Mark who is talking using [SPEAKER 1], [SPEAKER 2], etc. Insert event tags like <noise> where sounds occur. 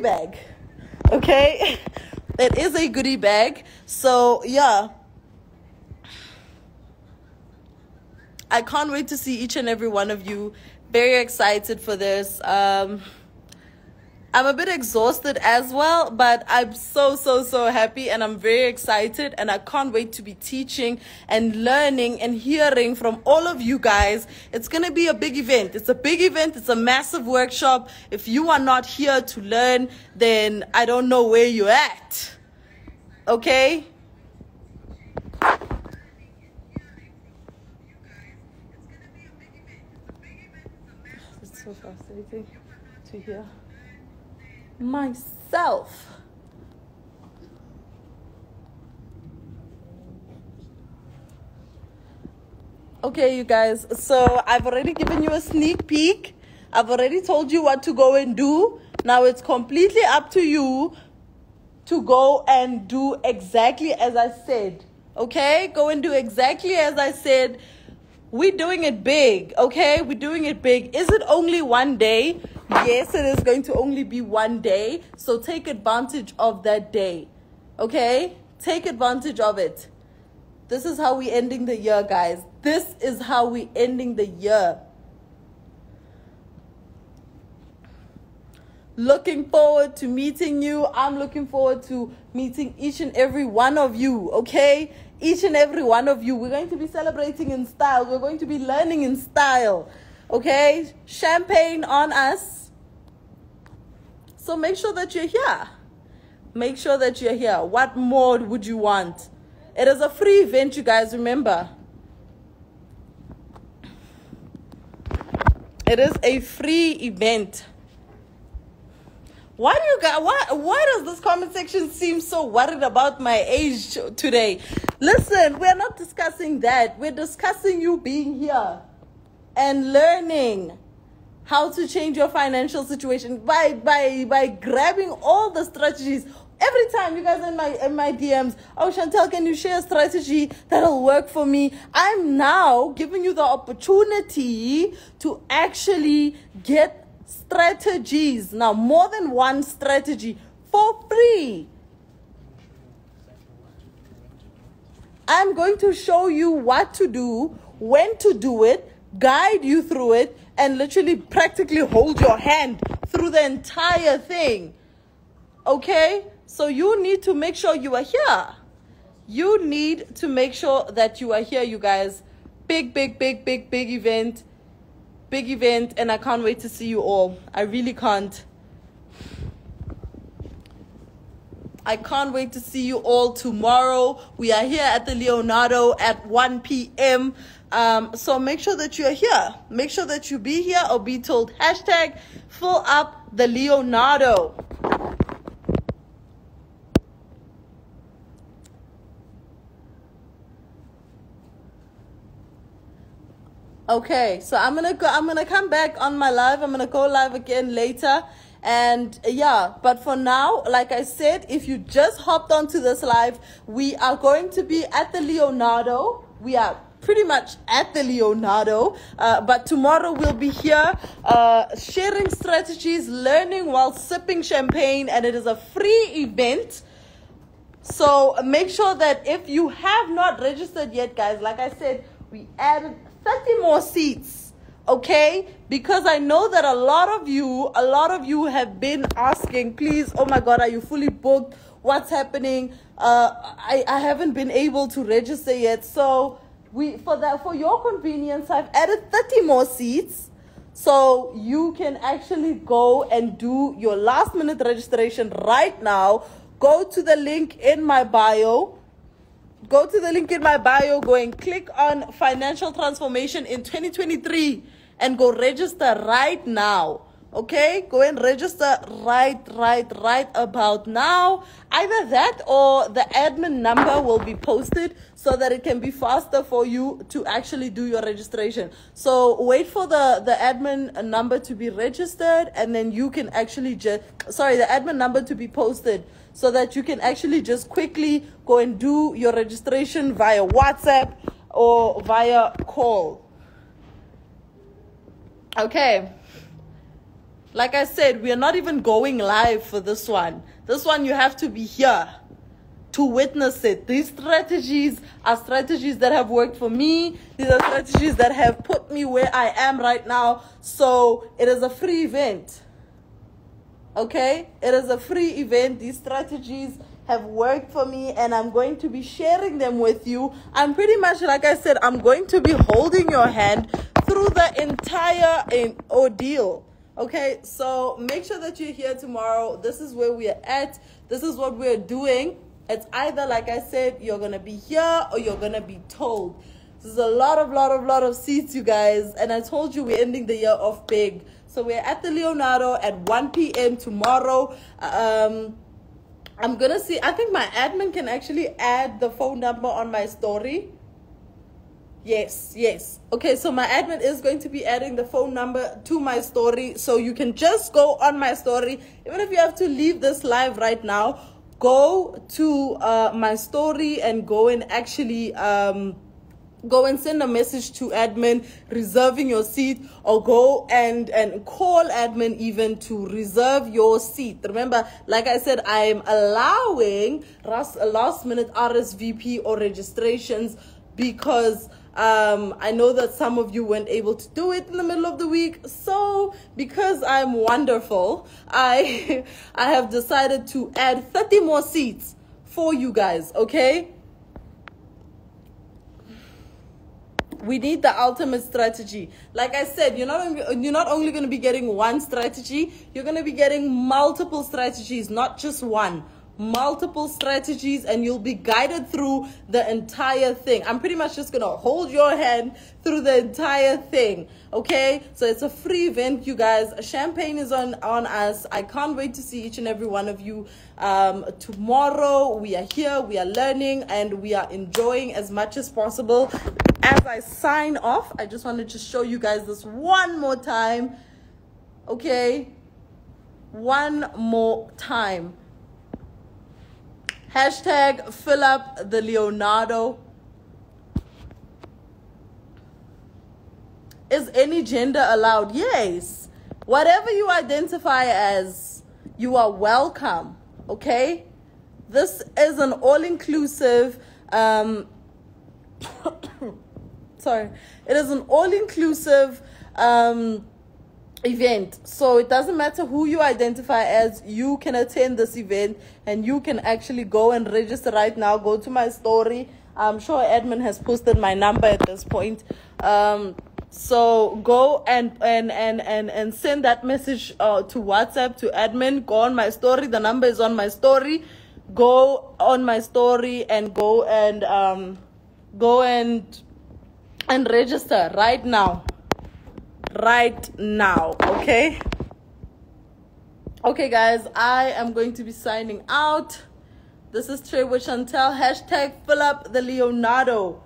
[SPEAKER 1] bag. Okay? <laughs> It is a goodie bag. So, yeah. I can't wait to see each and every one of you. Very excited for this. Um, I'm a bit exhausted as well, but I'm so, so, so happy and I'm very excited and I can't wait to be teaching and learning and hearing from all of you guys. It's going to be a big event. It's a big event. It's a massive workshop. If you are not here to learn, then I don't know where you're at. Okay? It's so fascinating to hear myself. Okay, you guys, so I've already given you a sneak peek. I've already told you what to go and do. Now it's completely up to you to go and do exactly as I said. Okay? Go and do exactly as I said. We're doing it big, okay? We're doing it big. Is it only one day? Yes, it is going to only be one day. So take advantage of that day, okay? Take advantage of it. This is how we ending the year, guys. This is how we ending the year. Looking forward to meeting you. I'm looking forward to meeting each and every one of you, okay? Each and every one of you. We're going to be celebrating in style. We're going to be learning in style, okay? Champagne on us. So make sure that you're here. Make sure that you're here. What more would you want? It is a free event, you guys, remember. It is a free event. Why do you guys why why does this comment section seem so worried about my age today? Listen, we're not discussing that. We're discussing you being here and learning how to change your financial situation by by by grabbing all the strategies every time you guys in my in my DMs, oh Chantel, can you share a strategy that'll work for me? I'm now giving you the opportunity to actually get strategies. Now, more than one strategy for free. I'm going to show you what to do, when to do it, guide you through it, and literally practically hold your hand through the entire thing. Okay? So you need to make sure you are here. You need to make sure that you are here, you guys. Big, big, big, big, big event. Big event, and I can't wait to see you all. I really can't. I can't wait to see you all tomorrow. We are here at the Leonardo at 1 p.m. Um, so make sure that you're here. Make sure that you be here or be told hashtag fill up the Leonardo. Okay, so I'm gonna go. I'm gonna come back on my live. I'm gonna go live again later, and yeah. But for now, like I said, if you just hopped onto this live, we are going to be at the Leonardo. We are pretty much at the Leonardo, uh, but tomorrow we'll be here uh, sharing strategies, learning while sipping champagne, and it is a free event. So make sure that if you have not registered yet, guys, like I said, we added 30 more seats okay? Because i know that a lot of you a lot of you have been asking please oh my god are you fully booked? What's happening? Uh i i haven't been able to register yet. So we for that for your convenience i've added 30 more seats so you can actually go and do your last minute registration right now go to the link in my bio go to the link in my bio, go and click on financial transformation in 2023 and go register right now. Okay, go and register right, right, right about now. Either that or the admin number will be posted so that it can be faster for you to actually do your registration. So wait for the, the admin number to be registered and then you can actually just, sorry, the admin number to be posted so that you can actually just quickly go and do your registration via WhatsApp or via call. Okay. Like I said, we are not even going live for this one. This one, you have to be here to witness it. These strategies are strategies that have worked for me. These are strategies that have put me where I am right now. So it is a free event. Okay? It is a free event. These strategies have worked for me and I'm going to be sharing them with you. I'm pretty much, like I said, I'm going to be holding your hand through the entire ordeal. Okay, so make sure that you're here tomorrow. This is where we are at. This is what we're doing. It's either, like I said, you're to be here or you're to be told. This is a lot of, lot of, lot of seats, you guys. And I told you we're ending the year off big. So we're at the Leonardo at 1 p.m. tomorrow. Um, I'm to see. I think my admin can actually add the phone number on my story. Yes, yes. Okay, so my admin is going to be adding the phone number to my story. So you can just go on my story. Even if you have to leave this live right now, go to uh, my story and go and actually um, go and send a message to admin reserving your seat or go and and call admin even to reserve your seat remember like i said i am allowing last minute rsvp or registrations because um, I know that some of you weren't able to do it in the middle of the week. So because I'm wonderful, I, <laughs> I have decided to add 30 more seats for you guys. Okay. we need the ultimate strategy like i said you're not you're not only going to be getting one strategy you're going to be getting multiple strategies not just one multiple strategies and you'll be guided through the entire thing. I'm pretty much just going to hold your hand through the entire thing. Okay? So it's a free event, you guys. Champagne is on, on us. I can't wait to see each and every one of you. Um, tomorrow we are here, we are learning, and we are enjoying as much as possible. As I sign off, I just wanted to show you guys this one more time. Okay? One more time. Hashtag fill up the Leonardo. Is any gender allowed? Yes. Whatever you identify as, you are welcome. Okay? This is an all inclusive, um, <coughs> sorry, it is an all inclusive, um, event. So it doesn't matter who you identify as, you can attend this event and you can actually go and register right now. Go to my story. I'm sure admin has posted my number at this point. Um, so go and and and and and send that message uh, to WhatsApp to admin. Go on my story. The number is on my story. Go on my story and go and um, go and and register right now right now, okay? Okay, guys, I am going to be signing out. This is Trade with Chantel. Hashtag fill up the Leonardo.